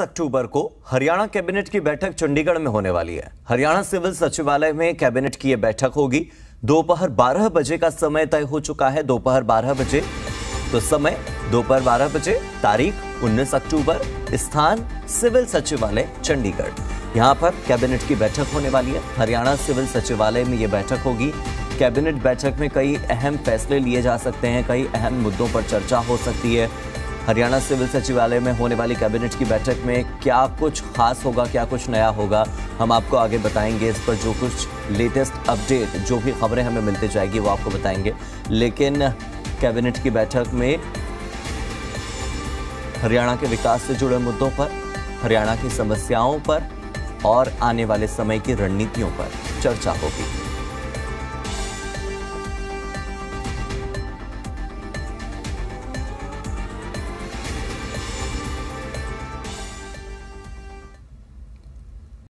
अक्टूबर को हरियाणा कैबिनेट की बैठक चंडीगढ़ में होने वाली है। हरियाणा सिविल सचिवालय में कैबिनेट की यह बैठक होगी। दोपहर 12 बजे का समय तय हो चुका है, दोपहर 12 बजे। तो समय दोपहर 12 बजे, तारीख 19 अक्टूबर, स्थान सिविल सचिवालय, चंडीगढ़। यहाँ पर कैबिनेट की बैठक होने वाली है। हरियाणा सिविल सचिवालय में यह बैठक होगी। कैबिनेट बैठक में कई अहम फैसले लिए जा सकते हैं, कई अहम मुद्दों पर चर्चा हो सकती है। हरियाणा सिविल सचिवालय में होने वाली कैबिनेट की बैठक में क्या कुछ खास होगा, क्या कुछ नया होगा, हम आपको आगे बताएँगे। इस पर जो कुछ लेटेस्ट अपडेट, जो भी खबरें हमें मिलती जाएगी, वो आपको बताएँगे। लेकिन कैबिनेट की बैठक में हरियाणा के विकास से जुड़े मुद्दों पर, हरियाणा की समस्याओं पर और आने वाले समय की रणनीतियों पर चर्चा होगी।